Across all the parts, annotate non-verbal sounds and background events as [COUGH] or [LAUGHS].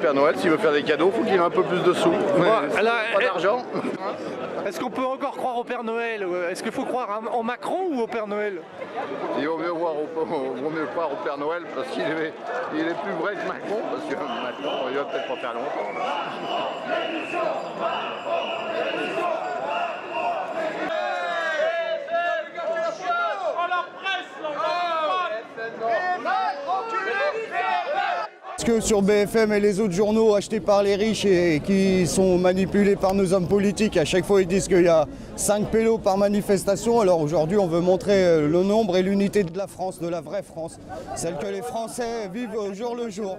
Père Noël, s'il veut faire des cadeaux, faut qu'il ait un peu plus de sous. pas d'argent. Est-ce qu'on peut encore croire au Père Noël Est-ce qu'il faut croire en Macron ou au Père Noël? Il vaut mieux, voir au, [LAUGHS] vaut mieux croire au Père Noël parce qu'il est, il est plus vrai que Macron, parce que Macron, il va peut-être pas faire longtemps. Parce que sur BFM et les autres journaux achetés par les riches et qui sont manipulés par nos hommes politiques, à chaque fois ils disent qu'il y a 5 pélos par manifestation. Alors aujourd'hui on veut montrer euh, le nombre et l'unité de la France, de la vraie France, celle que les Français vivent au jour le jour.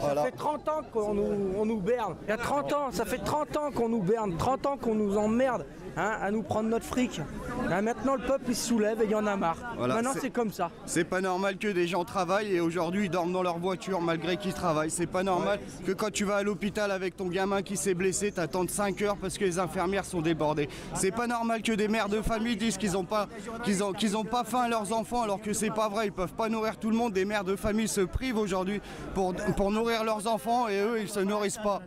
Ça fait 30 ans qu'on nous, on nous berne. Il y a 30 ans, ça fait 30 ans qu'on nous berne, 30 ans qu'on nous emmerde hein, à nous prendre notre fric. maintenant le peuple il se soulève et il y en a marre. maintenant c'est comme ça. C'est pas normal que des gens travaillent et aujourd'hui ils dorment dans leur voiture malgré qu'ils travaillent. C'est pas normal que quand tu vas à l'hôpital avec ton gamin qui s'est blessé, t'attends 5 heures parce que les infirmières sont débordées. C'est pas normal que des mères de famille disent qu'ils ont pas qu'ils ont, qu'ils ont pas faim à leurs enfants alors que c'est pas vrai. Ils peuvent pas nourrir tout le monde. Des mères de famille se privent aujourd'hui pour, pour nourrir leurs enfants et eux ils se nourrissent pas.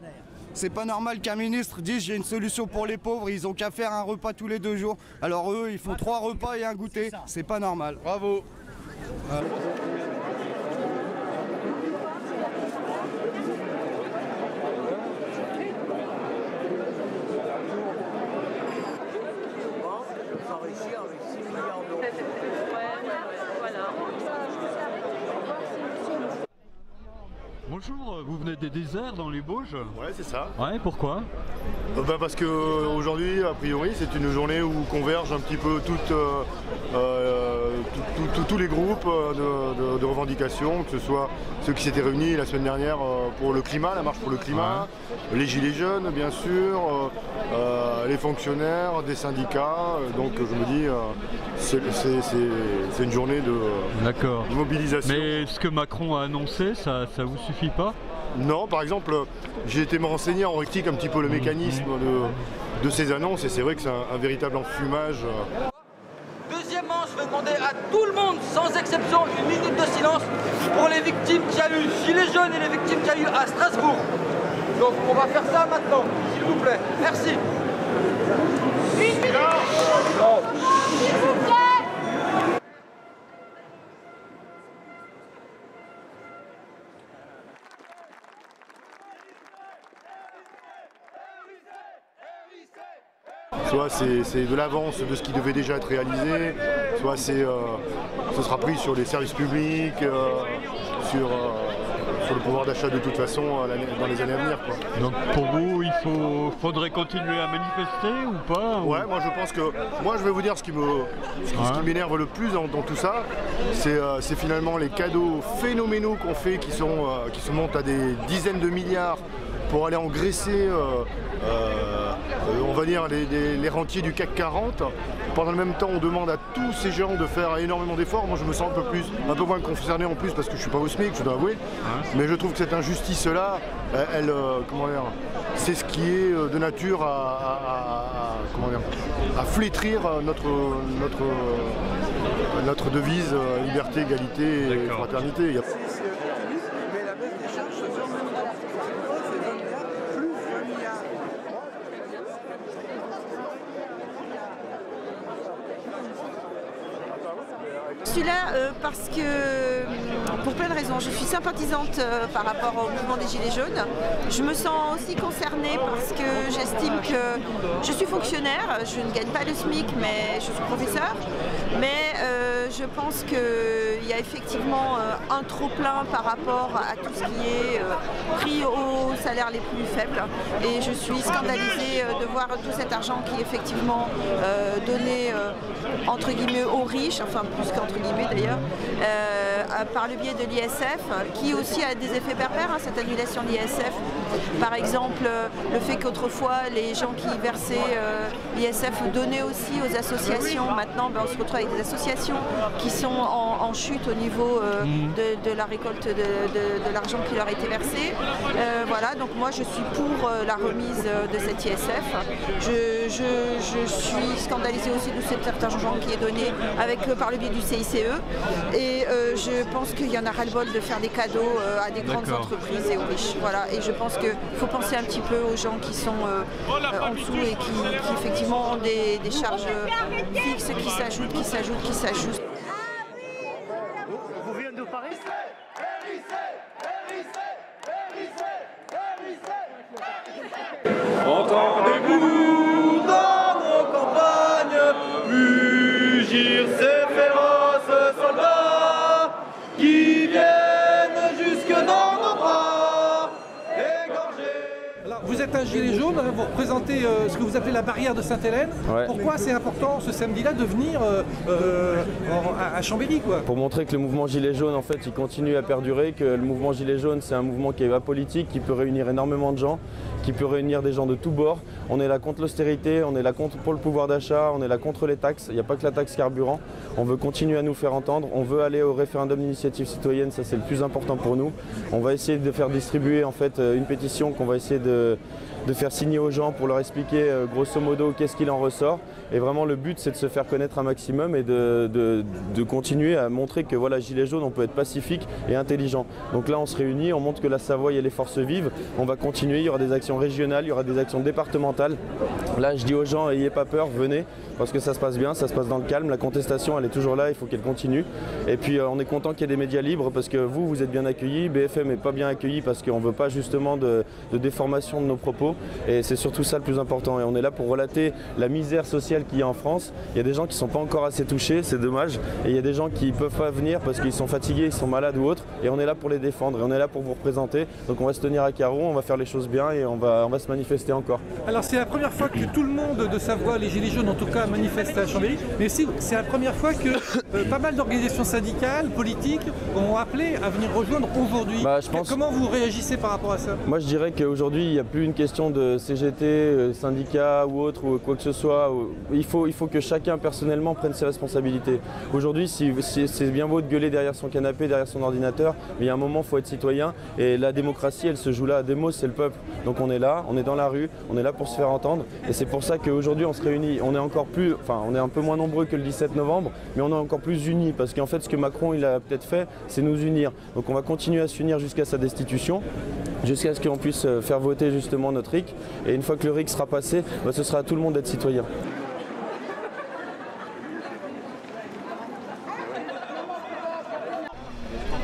C'est pas normal qu'un ministre dise j'ai une solution pour les pauvres, ils ont qu'à faire un repas tous les deux jours. Alors eux, ils font trois repas et un goûter. C'est pas normal. Bravo. Bonjour, vous venez des déserts dans les Bauges? Ouais, c'est ça. Ouais, pourquoi? euh, bah Parce qu'aujourd'hui, a priori, c'est une journée où convergent un petit peu toutes, euh, euh, tous les groupes de, revendications, que ce soit ceux qui s'étaient réunis la semaine dernière pour le climat, la marche pour le climat, les gilets jaunes, bien sûr, les fonctionnaires, des syndicats. Donc je me dis, c'est une journée de, mobilisation. Mais ce que Macron a annoncé, ça, ça vous suffit pas? Non, par exemple, j'ai été me renseigner en rectique un petit peu le mécanisme de, ces annonces et c'est vrai que c'est un, véritable enfumage. Deuxièmement, je vais demander à tout le monde, sans exception, une minute de silence pour les victimes qu'il y a eu Gilets jaunes et les victimes qu'il y a eu à Strasbourg. Donc on va faire ça maintenant, s'il vous plaît. Merci. Soit c'est de l'avance de ce qui devait déjà être réalisé, soit c'est euh, ce sera pris sur les services publics, euh, sur, euh, sur, le pouvoir d'achat de toute façon dans les années à venir. Donc pour vous, il faut, faudrait continuer à manifester ou pas Ouais, moi je pense que. Moi je vais vous dire ce qui m'énerve le plus dans, tout ça, c'est finalement les cadeaux phénoménaux qu'on fait qui, sont, qui se montent à des dizaines de milliards pour aller engraisser euh, va dire les, rentiers du CAC 40. Pendant le même temps, on demande à tous ces gens de faire énormément d'efforts. Moi, je me sens un peu plus, un peu moins concerné en plus parce que je suis pas au SMIC, je dois avouer. Mais je trouve que cette injustice-là, elle, euh, comment dire, c'est ce qui est euh, de nature à, comment dire, à flétrir notre, notre, notre devise liberté, égalité et fraternité. Celui-là euh, parce que, euh, pour plein de raisons, je suis sympathisante euh, par rapport au mouvement des Gilets jaunes. Je me sens aussi concernée parce que j'estime que je suis fonctionnaire, je ne gagne pas le SMIC, mais je suis professeur. Mais je pense qu'il y a effectivement un trop-plein par rapport à tout ce qui est pris aux salaires les plus faibles. Et je suis scandalisée de voir tout cet argent qui est effectivement donné entre guillemets aux riches, enfin plus qu'entre guillemets d'ailleurs, euh, par le biais de l'ISF, qui aussi a des effets pervers, hein, cette annulation de l'ISF. Par exemple, le fait qu'autrefois les gens qui versaient euh, l'ISF donnaient aussi aux associations. Maintenant, ben, on se retrouve avec des associations qui sont en, chute au niveau euh, mmh. de, la récolte de, l'argent qui leur a été versé. voilà, donc moi je suis pour la remise de cet ISF. Je, suis scandalisée aussi de cet argent qui est donné avec, par le biais du CICE et euh, je pense qu'il y en a ras-le-bol de faire des cadeaux euh, à des grandes entreprises et aux riches. Voilà. Et je pense qu'il faut penser un petit peu aux gens qui sont en dessous et qui, effectivement ont des, des charges fixes qui s'ajoutent, qui s'ajoutent, qui s'ajoutent. Jaune, vous représentez euh, ce que vous appelez la barrière de Sainte-Hélène. Ouais. Pourquoi c'est important ce samedi-là de venir euh, euh, en- à, Chambéry quoi? Pour montrer que le mouvement Gilet jaune, en fait, il continue à perdurer, que le mouvement Gilet jaune, c'est un mouvement qui est apolitique, qui peut réunir énormément de gens, qui peut réunir des gens de tous bords. On est là contre l'austérité, on est là contre, pour le pouvoir d'achat, on est là contre les taxes. Il n'y a pas que la taxe carburant. On veut continuer à nous faire entendre. On veut aller au référendum d'initiative citoyenne, ça c'est le plus important pour nous. On va essayer de faire distribuer en fait une pétition qu'on va essayer de, de faire signer aux gens pour leur expliquer euh, grosso modo qu'est-ce qu'il en ressort. Et vraiment le but c'est de se faire connaître un maximum et de, de- continuer à montrer que voilà Gilet jaune on peut être pacifique et intelligent. Donc là on se réunit, on montre que la Savoie a les forces vives, on va continuer, il y aura des actions régionales, il y aura des actions départementales. Là je dis aux gens ayez pas peur, venez parce que ça se passe bien, ça se passe dans le calme, la contestation elle est toujours là, il faut qu'elle continue. Et puis euh, on est content qu'il y ait des médias libres parce que vous vous êtes bien accueillis, BFM n'est pas bien accueilli parce qu'on ne veut pas justement de déformation de nos propos et c'est surtout ça le plus important. Et on est là pour relater la misère sociale qu'il y a en France. Il y a des gens qui ne sont pas encore assez touchés, c'est dommage. Et il y a des gens qui ne peuvent pas venir parce qu'ils sont fatigués, ils sont malades ou autres. Et on est là pour les défendre et on est là pour vous représenter. Donc on va se tenir à carreau, on va faire les choses bien et on va, on va se manifester encore. Alors c'est la première fois que tout le monde de Savoie, les Gilets jaunes en tout cas, manifeste à Chambéry, mais aussi c'est la première fois que euh, pas mal d'organisations syndicales, politiques ont appelé à venir rejoindre aujourd'hui. Bah, pense- Comment vous réagissez par rapport à ça? Moi je dirais qu'aujourd'hui il n'y a plus une question de CGT, euh, syndicat ou autre ou quoi que ce soit. Il faut, il faut que chacun personnellement prenne ses responsabilités. Aujourd'hui si, c'est bien beau de gueuler derrière son canapé, derrière son ordinateur, mais il y a un moment il faut être citoyen et la démocratie elle se joue là. Demos c'est le peuple. Donc on est là, on est dans la rue, on est là pour se faire entendre et c'est pour ça qu'aujourd'hui on se réunit. On est encore plus, enfin on est un peu moins nombreux que le 17 novembre, mais on est encore plus unis parce qu'en fait ce que Macron il a peut-être fait c'est nous unir. Donc on va continuer à s'unir jusqu'à sa destitution jusqu'à ce qu'on puisse euh, faire voter justement notre RIC. Et une fois que le RIC sera passé, bah, ce sera à tout le monde d'être citoyen.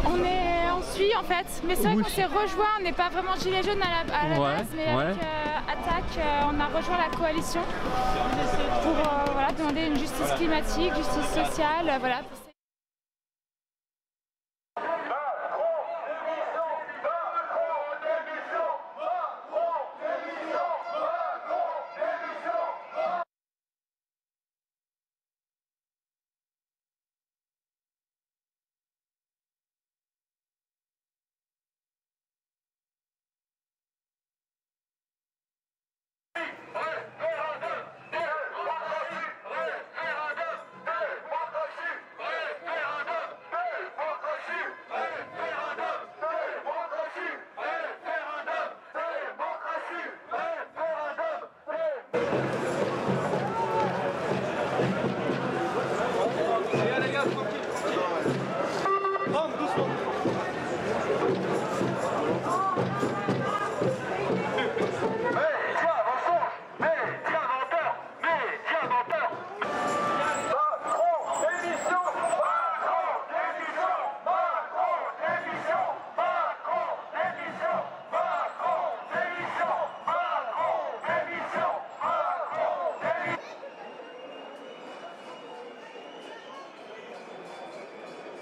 On est, on suit en fait, mais c'est vrai qu'on s'est rejoint, on n'est pas vraiment gilet jaune à la, à la Ouais, base, mais ouais. avec euh, Attaque, euh, on a rejoint la coalition pour euh, voilà, demander une justice climatique, justice sociale, euh, voilà.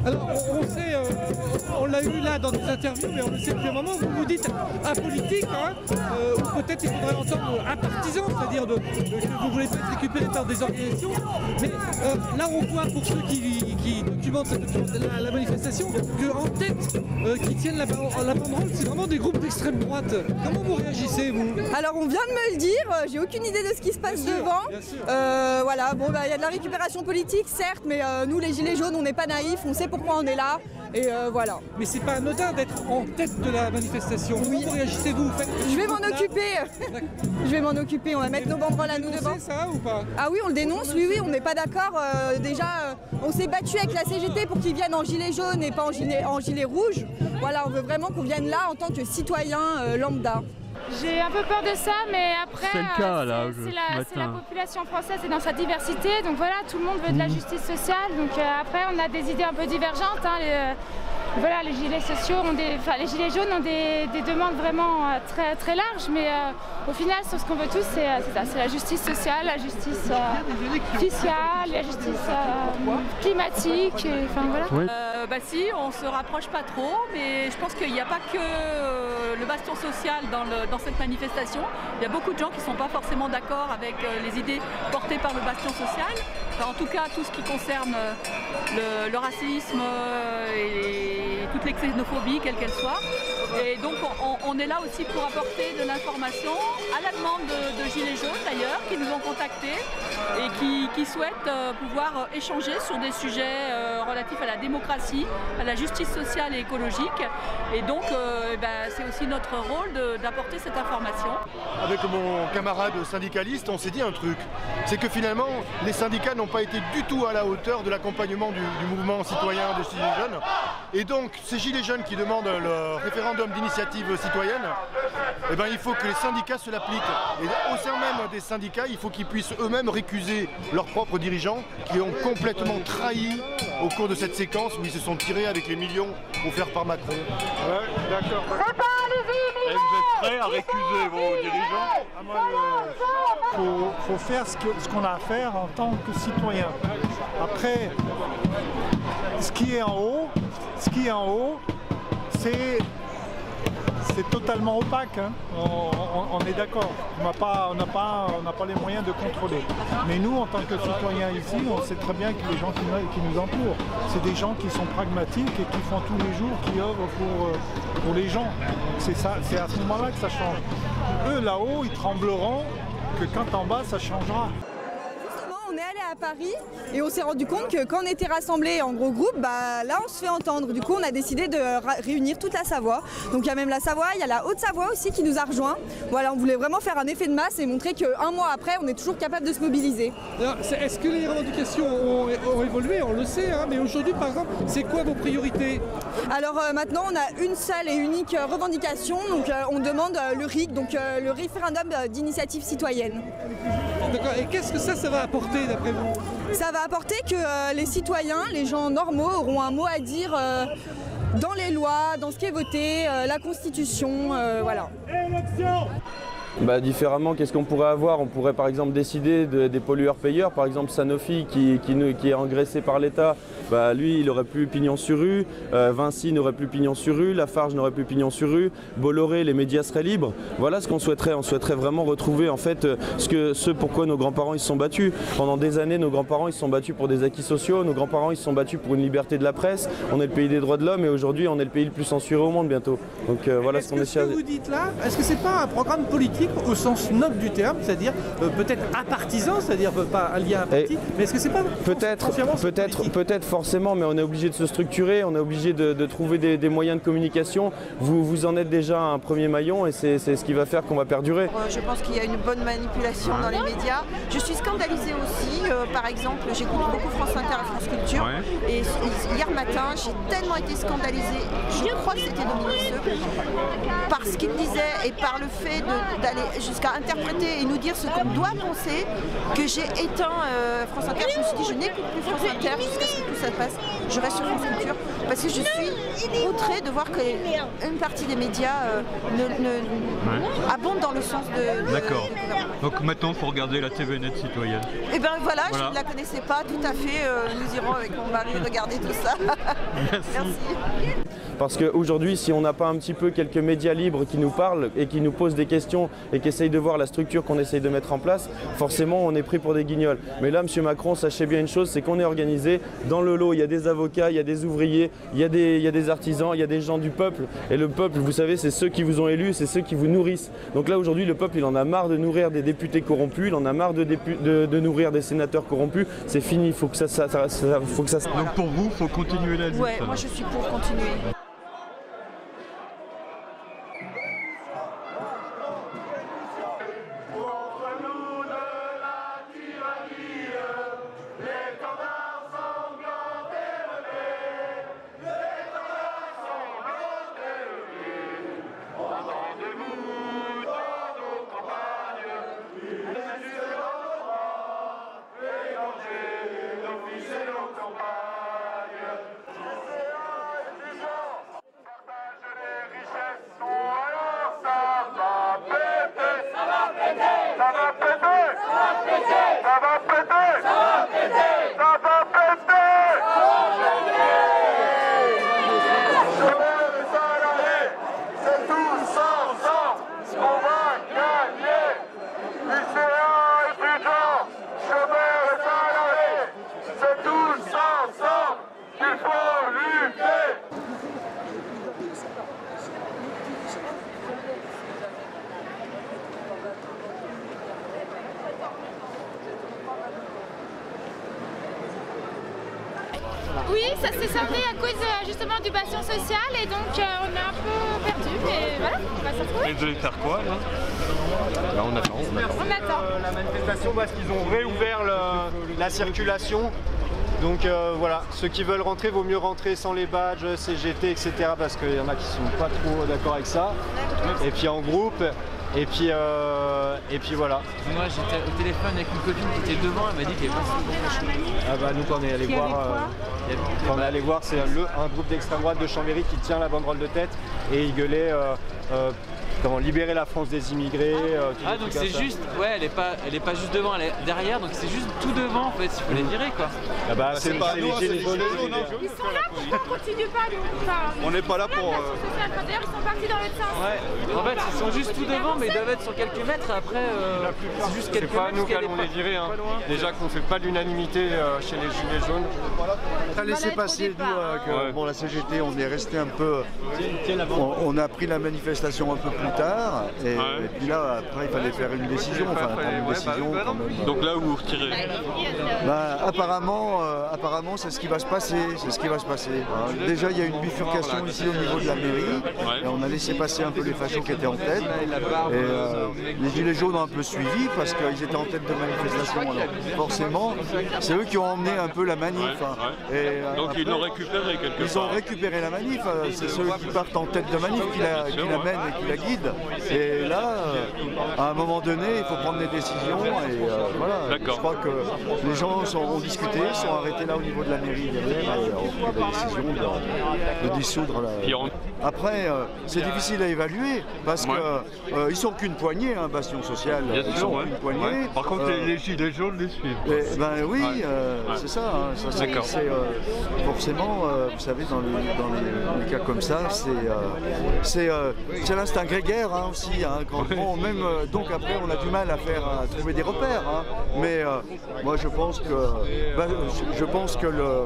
Alors, on, sait, euh, on l'a eu là dans des interviews, mais on le sait depuis un moment, vous vous dites apolitique, hein, euh, ou peut-être il faudrait l'entendre impartisan, c'est-à-dire de, de- que vous voulez peut-être récupérer par des organisations. Mais euh, là, on voit pour ceux qui, qui documentent la, la manifestation, qu'en tête, qui tiennent la, la banderole, c'est vraiment des groupes d'extrême droite. Comment vous réagissez, vous? Alors on vient de me le dire, j'ai aucune idée de ce qui se passe Bien sûr, devant. bien sûr. Voilà, bon bah il y a de la récupération politique certes, mais nous les gilets jaunes on n'est pas naïfs, on sait pourquoi on est là. Et euh, voilà. Mais c'est pas anodin d'être en tête de la manifestation. Comment vous réagissez, vous Vous faites- Je vais m'en occuper. Je vais m'en occuper, on va mettre nos banderoles à nous devant. C'est ça ou pas? Ah oui, on le dénonce, oui, oui, on n'est pas d'accord. euh, déjà, euh, on s'est battu avec la CGT pour qu'ils viennent en gilet jaune et pas en gilet, en gilet rouge. Voilà, on veut vraiment qu'on vienne là en tant que citoyen euh, lambda. J'ai un peu peur de ça, mais après, C'est euh, la, la population française et dans sa diversité. Donc voilà, tout le monde veut de la Mhm. justice sociale. Donc euh, après, on a des idées un peu divergentes. hein. Les, euh, voilà, les gilets sociaux ont des, enfin, les gilets jaunes ont des, des demandes vraiment très très larges, mais au final, sur ce qu'on veut tous, c'est c'est ça, c'est la justice sociale, la justice fiscale, la justice climatique. et, enfin voilà. Bah si, on se rapproche pas trop, mais je pense qu'il n'y a pas que euh, le bastion social dans, dans cette manifestation. Il y a beaucoup de gens qui ne sont pas forcément d'accord avec euh, les idées portées par le bastion social. En tout cas, tout ce qui concerne euh, le, racisme euh, et toutes les xénophobies, quelles qu'elles soient. Et donc on, est là aussi pour apporter de l'information à la demande de, Gilets jaunes d'ailleurs, qui nous ont contactés et qui, souhaitent euh, pouvoir échanger sur des sujets relatifs à la démocratie, à la justice sociale et écologique. Et donc euh, ben, c'est aussi notre rôle d'apporter cette information. Avec mon camarade syndicaliste, on s'est dit un truc. C'est que finalement, les syndicats n'ont pas été du tout à la hauteur de l'accompagnement du, mouvement citoyen des Gilets jaunes. Et donc, ces Gilets jaunes qui demandent le référendum d'initiative citoyenne, eh ben, il faut que les syndicats se l'appliquent. Et au sein même des syndicats, il faut qu'ils puissent eux-mêmes récuser leurs propres dirigeants qui ont complètement trahi au cours de cette séquence où ils se sont tirés avec les millions offerts par Macron. Ouais, d'accord. Et vous êtes prêts à récuser vos dirigeants Il faut, faut faire ce qu'on a à faire en tant que citoyen. Après, ce qui est en haut, ce qui est en haut, c'est c'est totalement opaque. hein. On, on- est d'accord. On n'a pas, les moyens de contrôler. Mais nous, en tant que citoyens ici, on sait très bien que les gens qui, nous- entourent, c'est des gens qui sont pragmatiques et qui font tous les jours, qui œuvrent pour, euh, pour les gens. C'est à ce moment-là que ça change. Eux là-haut, ils trembleront que quand en bas, ça changera. On est allé à Paris et on s'est rendu compte que quand on était rassemblés en gros groupe, bah, là on se fait entendre. Du coup, on a décidé de réunir toute la Savoie. Donc il y a même la Savoie, il y a la Haute-Savoie aussi qui nous a rejoints. Voilà, on voulait vraiment faire un effet de masse et montrer qu'un mois après, on est toujours capable de se mobiliser. Est-ce que les revendications ont, ont évolué? On le sait, hein, mais aujourd'hui, par exemple, c'est quoi vos priorités? Alors euh, maintenant, on a une seule et unique euh, revendication. Donc euh, on demande euh, le RIC, donc le référendum d'initiative citoyenne. D'accord, et qu'est-ce que ça, ça va apporter d'après vous Ça va apporter que euh, les citoyens, les gens normaux, auront un mot à dire euh, dans les lois, dans ce qui est voté, euh, la Constitution, euh, voilà. Bah, différemment, qu'est-ce qu'on pourrait avoir? On pourrait par exemple décider de- des pollueurs-payeurs. Par exemple, Sanofi qui, qui, nous- qui est engraissé par l'État, bah, lui, il aurait plus pignon sur rue. Euh, Vinci n'aurait plus pignon sur rue. Lafarge n'aurait plus pignon sur rue. Bolloré, les médias seraient libres. Voilà ce qu'on souhaiterait. On souhaiterait vraiment retrouver en fait euh, ce, que, ce pourquoi nos grands-parents ils se sont battus. Pendant des années, nos grands-parents ils se sont battus pour des acquis sociaux. Nos grands-parents ils se sont battus pour une liberté de la presse. On est le pays des droits de l'homme et aujourd'hui, on est le pays le plus censuré au monde bientôt. Donc euh, voilà ce qu'on essaie. ce que vous dites là, est-ce que c'est pas un programme politique au sens noble du terme, c'est-à-dire euh, peut-être apartisan, c'est-à-dire euh, pas un lien à parti, mais est-ce que c'est pas Peut-être, peut-être, peut-être forcément, mais on est obligé de se structurer, on est obligé de, de trouver des, des moyens de communication. Vous, vous en êtes déjà un premier maillon et c'est c'est ce qui va faire qu'on va perdurer. Euh, Je pense qu'il y a une bonne manipulation dans les médias. Je suis scandalisée aussi. euh, par exemple, j'écoute beaucoup France Inter et France Culture. Ouais. Et hier matin, j'ai tellement été scandalisée. Je crois que c'était Dominique Seux, par ce qu'il disait et par le fait de- d'aller jusqu'à interpréter et nous dire ce qu'on doit penser, que j'ai éteint euh, France Inter. Je me suis dit, je n'écoute plus France Inter jusqu'à ce que tout ça passe. Je reste sur France Culture parce que je suis outrée de voir qu'une partie des médias euh, ne, ne- abondent dans le sens de. de- D'accord. Donc maintenant, il faut regarder la TV net citoyenne. Et ben voilà, Voilà. je ne la connaissais pas tout à fait. euh, nous irons avec mon mari regarder tout ça. [LAUGHS] Merci. Parce qu'aujourd'hui, si on n'a pas un petit peu quelques médias libres qui nous parlent et qui nous posent des questions et qui essayent de voir la structure qu'on essaye de mettre en place, forcément on est pris pour des guignols. Mais là, M. Macron, sachez bien une chose, c'est qu'on est organisé. Dans le lot, il y a des avocats, il y a des ouvriers, il y a des, il y a des artisans, il y a des gens du peuple. Et le peuple, vous savez, c'est ceux qui vous ont élus, c'est ceux qui vous nourrissent. Donc là, aujourd'hui, le peuple, il en a marre de nourrir des députés corrompus, il en a marre de, de- de nourrir des sénateurs corrompus. C'est fini, il faut que ça, ça- ça- ça- faut que ça se- Donc pour vous, il faut continuer la lutte. Ouais, moi je suis pour continuer. Ça s'est scindé à cause euh, justement du bastion social et donc euh, on a un peu perdu, mais voilà, on va s'en trouver. Et vous allez faire quoi là? On attend. On attend. On attend. La manifestation parce qu'ils ont réouvert le- la circulation. Donc euh, voilà, ceux qui veulent rentrer, vaut mieux rentrer sans les badges, CGT, etc. Parce qu'il y en a qui sont pas trop d'accord avec ça. Et puis en groupe. Et puis, euh, et puis voilà. Moi j'étais au téléphone avec une copine qui était devant, elle m'a dit qu'il n'y avait pas Ah bah nous quand on est allé voir, euh, on est allé voir, c'est un groupe d'extrême droite de Chambéry qui tient la banderole de tête et il gueulait euh, euh, comment libérer la France des immigrés. euh, Ah donc c'est ça. juste, ouais elle est pas elle est pas juste devant, elle est derrière, donc c'est juste tout devant en fait, il faut les virer quoi. Ah bah c'est pas c'est nous, les c'est gilets les jaunes. hein. Ils sont là, pourquoi on continue pas nous On n'est pas là ils sont pour, D'ailleurs, ils sont partis dans l'autre sens. Ouais, en fait ils sont juste tout devant mais ils doivent être sur quelques mètres et après euh, c'est juste C'est quelques pas mètres. nous parce qui qu'elle allons est les pas- virer. hein. pas. Déjà qu'on fait pas l'unanimité euh, chez les gilets jaunes. Ça laissé passer nous que bon, la CGT, on est resté un peu. On, on a pris la manifestation un peu plus tard et, et puis là après il fallait faire une décision, enfin prendre une décision. quand même. Donc là, vous vous retirez. Ben, apparemment, euh, apparemment c'est ce qui va se passer, c'est ce qui va se passer. hein. Déjà il y a une bifurcation ici au niveau de la mairie, et on a laissé passer un peu les fachos qui étaient en tête. Et euh, les gilets jaunes ont un peu suivi parce qu'ils étaient en tête de manifestation. Alors forcément, c'est eux qui ont emmené un peu la manif. hein. Et, euh, Donc ils l'ont récupéré quelque ils ont part. récupéré la manif, c'est ceux qui partent en tête de manif qui la, qui la mènent et qui la guident. Et là, euh, à un moment donné, il faut prendre des décisions et euh, voilà. Je crois que les gens sont, ont discuté, sont arrêtés là au niveau de la mairie derrière et ont pris la décision de, de dissoudre la... Après, euh, c'est difficile à évaluer parce que euh, ils sont qu'une poignée, hein, Bastion Social. Bien ils sûr, sont ouais. qu'une poignée. Ouais. Par contre, Euh, les, gilets jaunes les suivent. eh ben oui, euh, c'est ça. hein, ça, c'est- euh, forcément, euh, vous savez, dans les, dans les- les cas comme ça, c'est euh, c'est euh, c'est hein, aussi. hein, quand, bon, même, euh, donc après, on a du mal à faire à trouver des repères. hein, mais euh, moi, je pense que bah, je, je pense que le,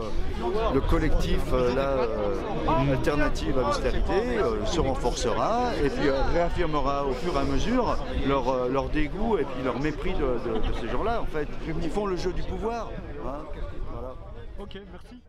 le collectif euh, là, euh, alternative à l'austérité se renforcera et puis réaffirmera au fur et à mesure leur, leur dégoût et puis leur mépris de, de- de ces gens-là. En fait, ils font le jeu du pouvoir. Voilà. Ok, merci.